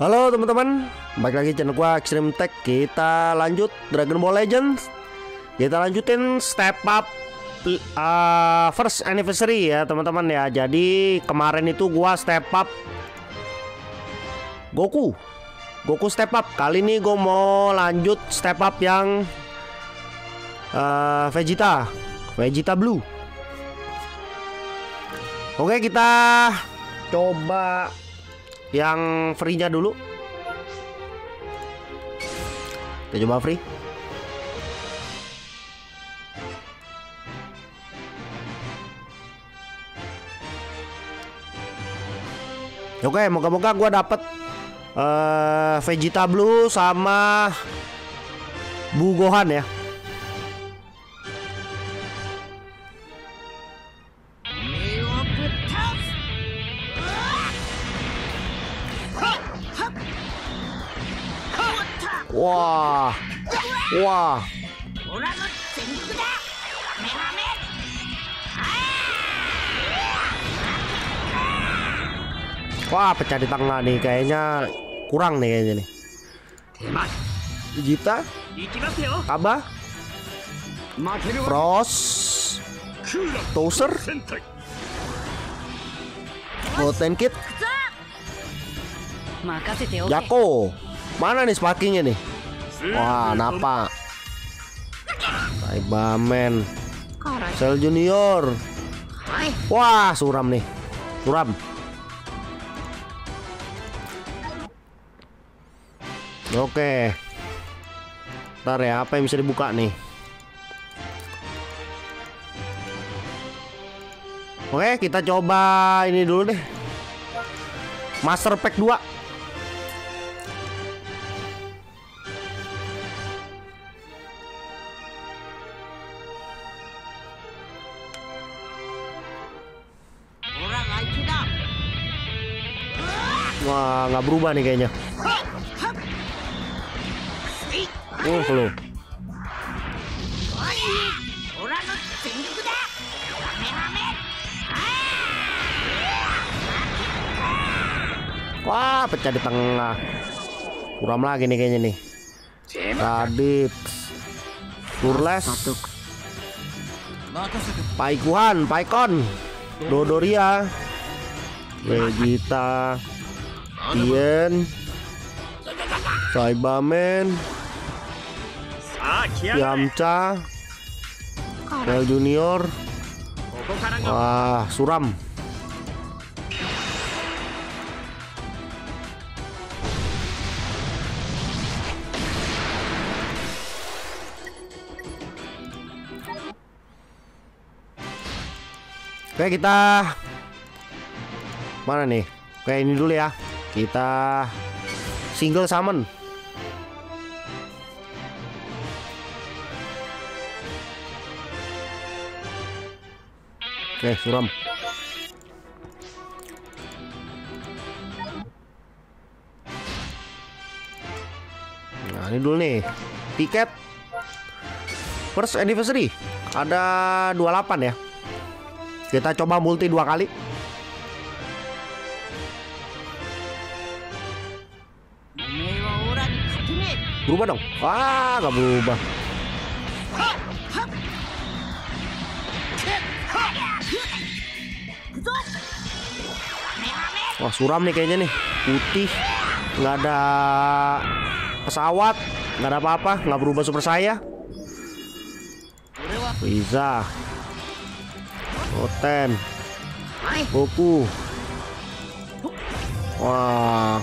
Halo teman-teman, balik lagi channel gua Extreme Tech. Kita lanjut Dragon Ball Legends. Kita lanjutin step up uh, first anniversary ya teman-teman ya. Jadi kemarin itu gua step up Goku. Goku step up. Kali ini gue mau lanjut step up yang uh, Vegeta. Vegeta Blue. Oke, kita coba yang free-nya dulu. Kita coba free. Oke, moga-moga gue dapet uh, Vegeta Blue sama Bugohan ya. Wah. Wah. Wah, pecah di tengah nih kayaknya kurang nih kayaknya nih. Jita, Kaba, Frost, Toaster, Golden Kid, Jako. Mana nih sparkingnya nih? Wah, napa? Saibamen. Sel Junior. Wah, suram nih. Suram. Oke. Ntar ya, apa yang bisa dibuka nih? Oke, kita coba ini dulu deh. Master Pack 2. Wah, nggak berubah nih kayaknya. Uh, lu. Wah, pecah di tengah. Kuram lagi nih kayaknya nih. Radit. Turles. Paikuhan, Paikon. Dodoria. Vegeta. Tien. Saibamen. Yamcha. Bell Junior. Wah, suram. Oke kita mana nih? Oke ini dulu ya. Kita single summon. Oke suram. Nah ini dulu nih tiket first anniversary ada 28 ya. Kita coba multi dua kali. Berubah dong. Wah, nggak berubah. Wah, suram nih kayaknya nih. Putih. Nggak ada pesawat. Nggak ada apa-apa. Nggak berubah super saya. Riza. Oten. Goku. Wah.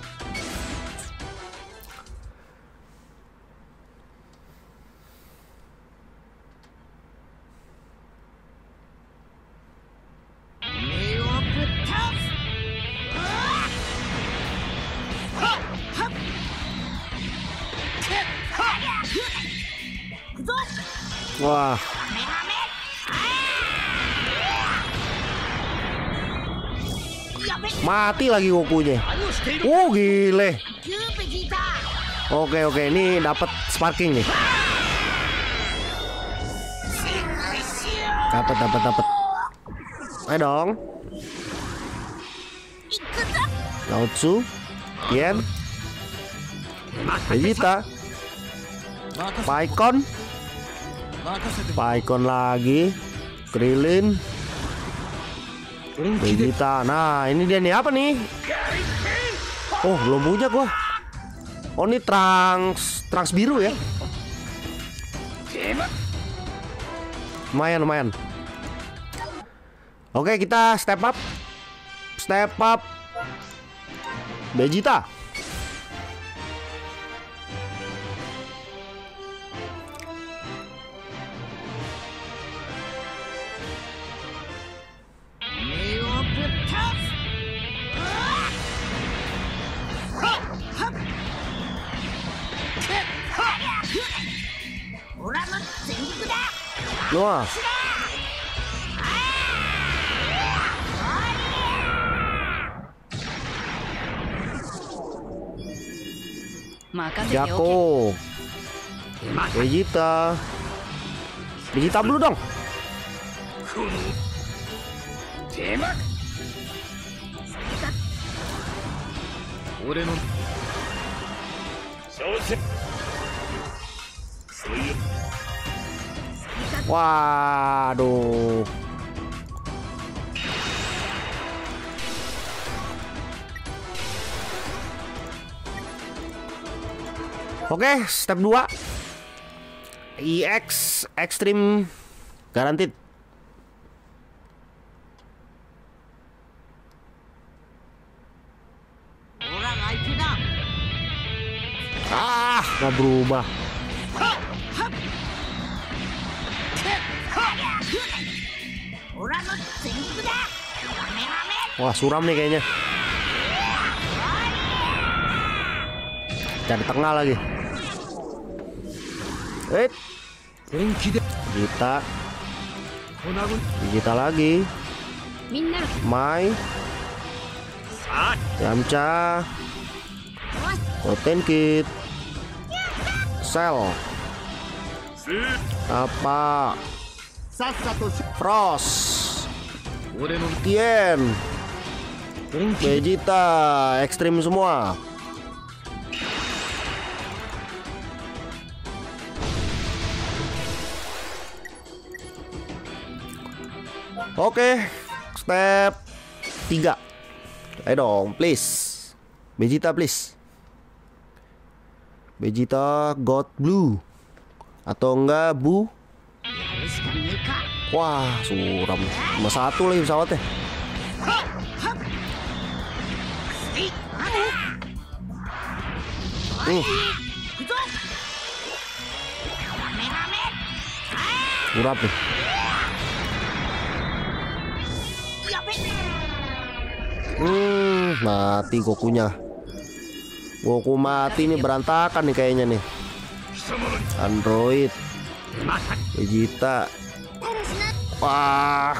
Mati lagi Gokunya. Oh gile. Oke oke ini dapat sparking nih. Dapat dapat dapat. Ayo dong. Lautsu, Yen, Vegeta, Paikon, Paikon lagi, Krillin, Vegeta. Nah, ini dia nih apa nih? Oh, belum punya gua. Oh, ini Trunks, Trunks biru ya. Lumayan, lumayan. Oke, kita step up. Step up. Vegeta. Wah. Jako. Vegeta. Vegeta dulu dong. Waduh. Oke, step 2. EX Extreme Guaranteed. Ah, nggak berubah. Wah, suram nih kayaknya. Cari tengah lagi. Eh, kita, kita lagi. Mai, Yamcha, Potenkit, Cell, apa, Frost, Tien, Vegeta, ekstrim semua. Oke, step 3. Ayo dong, please. Vegeta please. Vegeta God Blue atau enggak Bu? Wah, suram. Cuma satu lagi pesawatnya. Uh. Urap nih. Hmm, mati Gokunya. Goku mati nih berantakan nih kayaknya nih. Android. Vegeta. Wah.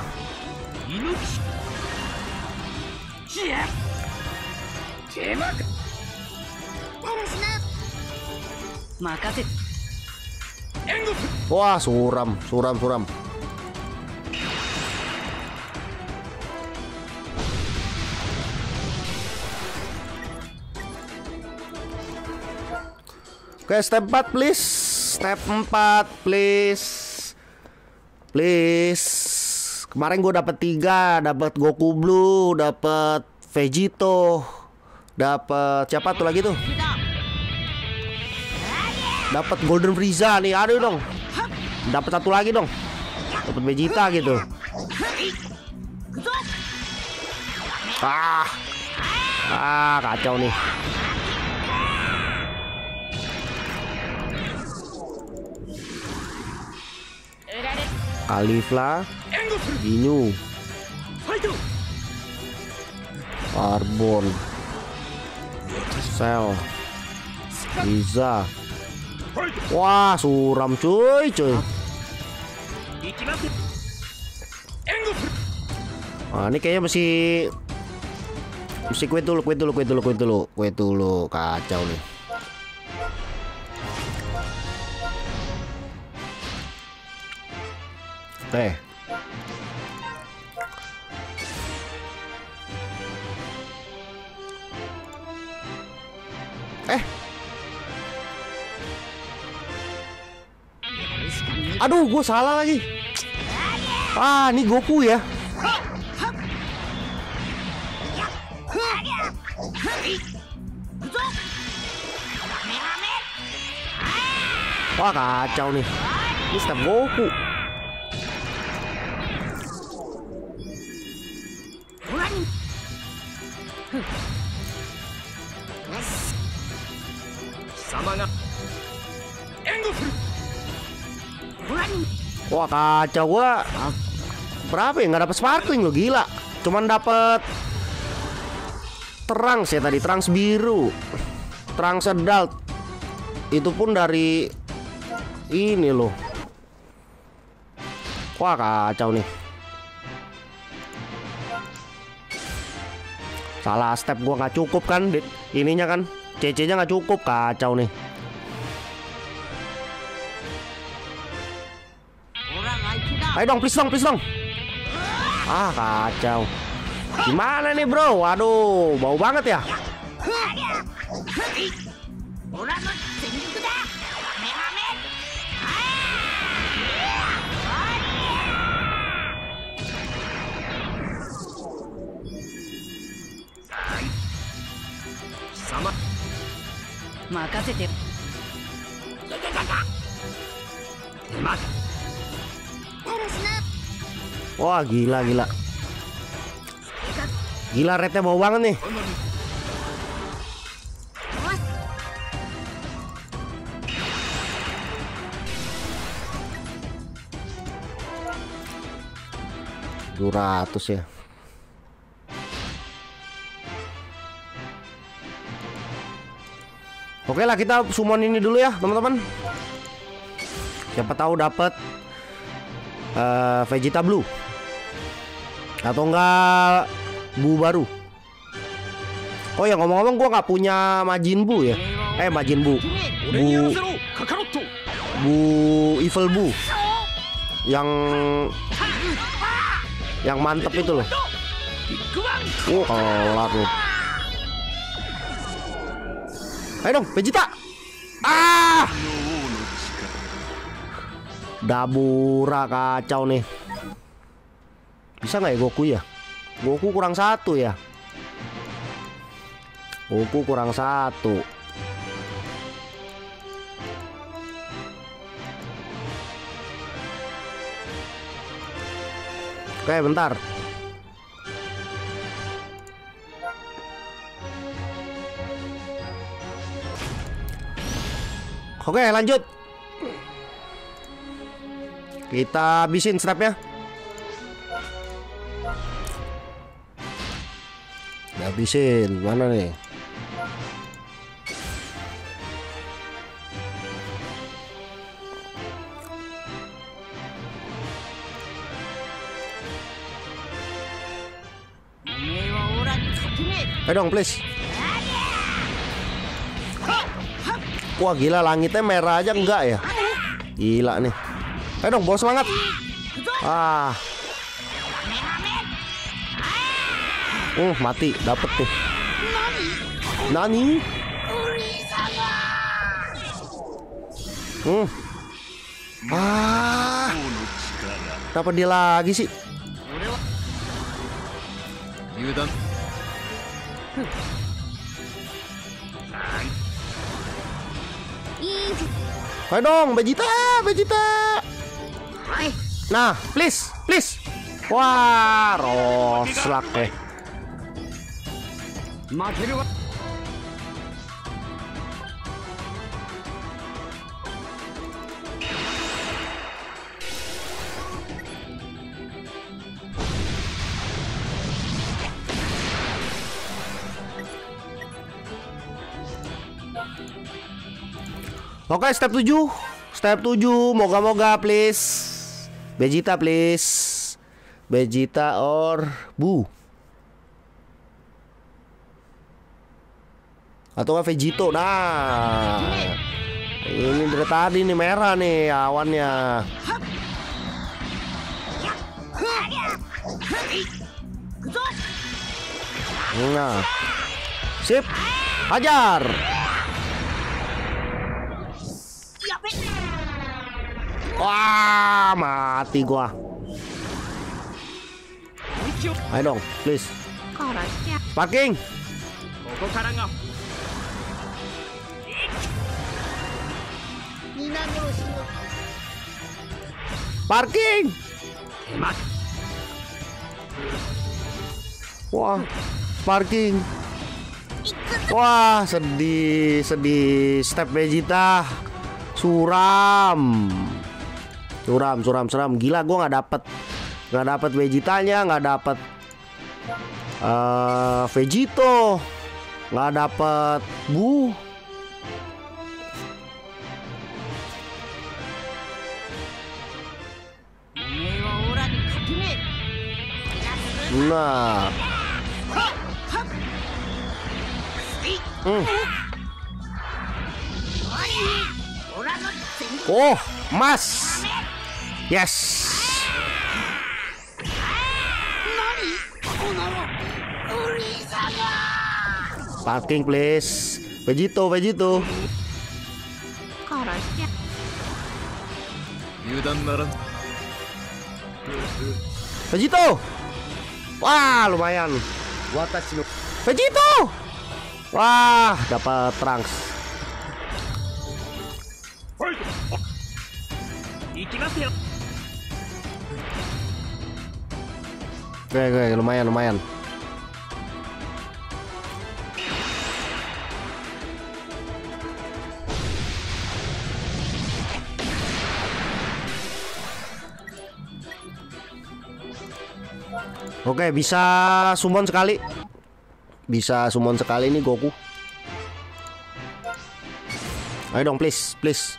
Wah, suram, suram, suram. Oke, step 4 please. Step 4 please. Please. Kemarin gue dapet tiga, dapet Goku Blue, dapet Vegito, dapet siapa tuh lagi tuh? Dapat Golden Frieza nih, aduh dong. Dapat satu lagi dong. Dapat Vegeta gitu. Ah. Ah, kacau nih. Alifla Ginyu Carbon Cell Liza Wah, suram cuy, cuy. Nah, ini kayaknya masih mesti kue dulu, kue dulu, kue dulu, kue dulu, kue dulu, kacau nih. Eh. Eh. Aduh, gue salah lagi. Ah, ini Goku ya. Wah, kacau nih. Ini step Goku. Wah kacau gua. Berapa ya? Nggak dapet sparkling lo gila. Cuman dapet terang sih tadi terang biru terang sedal. Itu pun dari ini loh. Wah kacau nih. Salah step gua nggak cukup kan ininya kan CC nya nggak cukup kacau nih Ayo dong, please dong, please dong. Ah, kacau. Gimana nih, bro? Waduh, bau banget ya. Makasih, Wah gila gila. Gila rednya bau banget nih. Ratus ya. Oke lah kita summon ini dulu ya teman-teman. Siapa tahu dapat uh, Vegeta Blue atau enggak Bu baru? Oh ya ngomong-ngomong gue nggak punya Majin Bu ya? Eh Majin Bu. Bu Bu Evil Bu. Yang Yang mantep itu loh. Oh kelar loh. Ayo dong Vegeta. Ah! Dabura kacau nih bisa nggak ya Goku ya? Goku kurang satu ya. Goku kurang satu. Oke, bentar. Oke, lanjut. Kita habisin strapnya. Habisin mana nih? Ayo dong please. Wah gila langitnya merah aja enggak ya? Gila nih. Ayo dong bos semangat. Ah Oh mati. Dapet tuh Nani? Hmm. Ah. Kenapa dia lagi sih. Ayo dong, Vegeta, Vegeta. Nah, please, please. Wah, roslak eh. 負けるわ Oke, step 7. Step 7, moga-moga please. Vegeta please. Vegeta or Bu. Atau nggak Vegito. Nah. Ini dari tadi nih merah nih awannya. Nah. Sip. Hajar. Wah, mati gua. Ayo dong, please. Parking. Parking. Wah, parking. Wah, sedih, sedih. Step Vegeta. Suram. Suram, suram, suram. Gila, gua nggak dapet, nggak dapet Vegetanya, nggak dapet eh Vegito, nggak dapet Bu. Nah. Hmm. Oh, mas. Yes. Parking please. Vegito, Vegito. Vegito. Wah, lumayan. Vegito. Wah, dapat Trunks. Ya. Oke, oke, lumayan, lumayan. Oke, bisa summon sekali. Bisa summon sekali nih Goku. Ayo dong, please, please.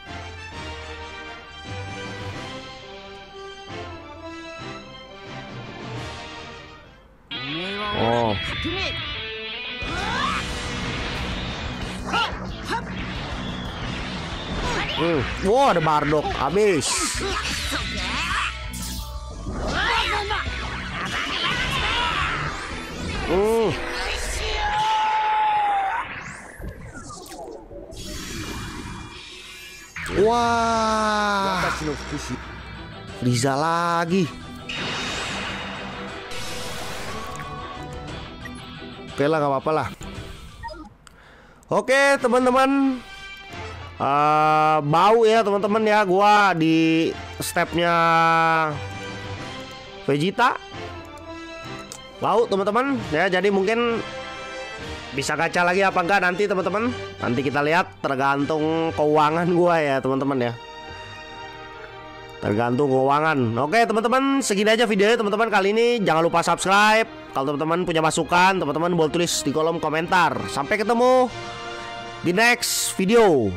Oh. Hmm. Wah, ada Bardock habis. Wah. Frieza lagi. Oke lah, gak apa-apa lah. Oke, teman-teman. Uh, bau ya teman-teman ya gua di stepnya Vegeta bau teman-teman. Ya jadi mungkin bisa gacha lagi apa enggak nanti teman-teman. Nanti kita lihat tergantung keuangan gua ya teman-teman ya. Tergantung keuangan. Oke teman-teman segini aja videonya teman-teman. Kali ini jangan lupa subscribe. Kalau teman-teman punya masukan teman-teman boleh tulis di kolom komentar. Sampai ketemu di next video